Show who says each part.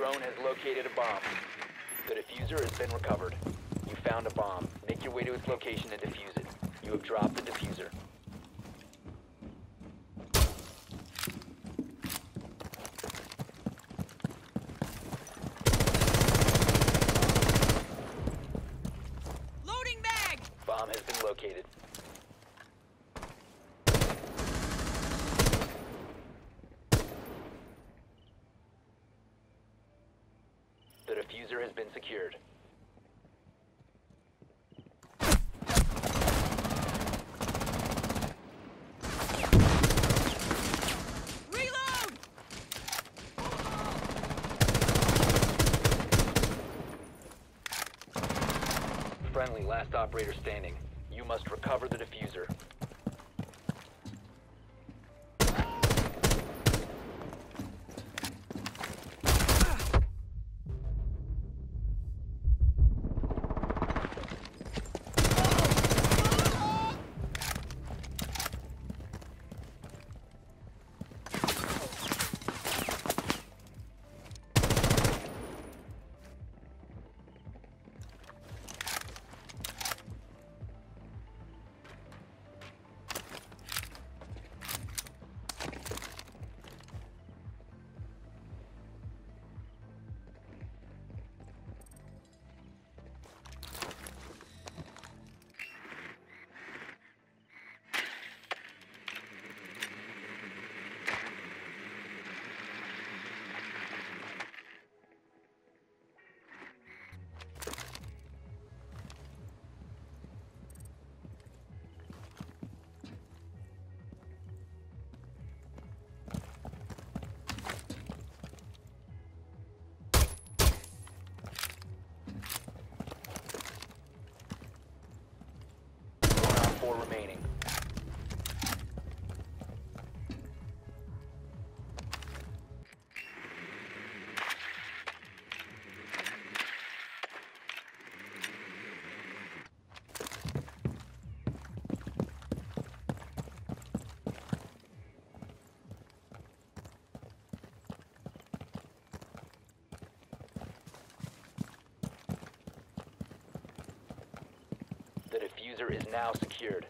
Speaker 1: drone has located a bomb. The diffuser has been recovered. You found a bomb. Make your way to its location and defuse it. You have dropped the diffuser.
Speaker 2: Loading mag!
Speaker 1: Bomb has been located. The diffuser has been secured.
Speaker 2: Reload!
Speaker 1: Friendly, last operator standing. You must recover the diffuser. Remaining. Is now secured.